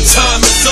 your time